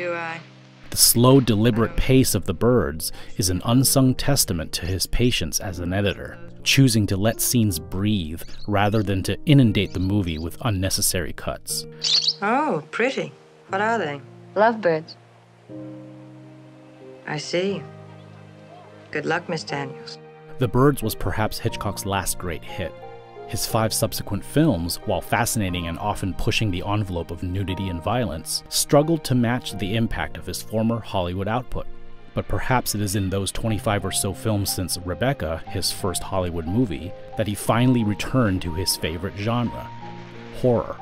do I? The slow, deliberate pace of The Birds is an unsung testament to his patience as an editor, choosing to let scenes breathe rather than to inundate the movie with unnecessary cuts. Oh, pretty. What are they? Lovebirds. I see. Good luck, Miss Daniels. The Birds was perhaps Hitchcock's last great hit. His five subsequent films, while fascinating and often pushing the envelope of nudity and violence, struggled to match the impact of his former Hollywood output. But perhaps it is in those 25 or so films since Rebecca, his first Hollywood movie, that he finally returned to his favorite genre horror.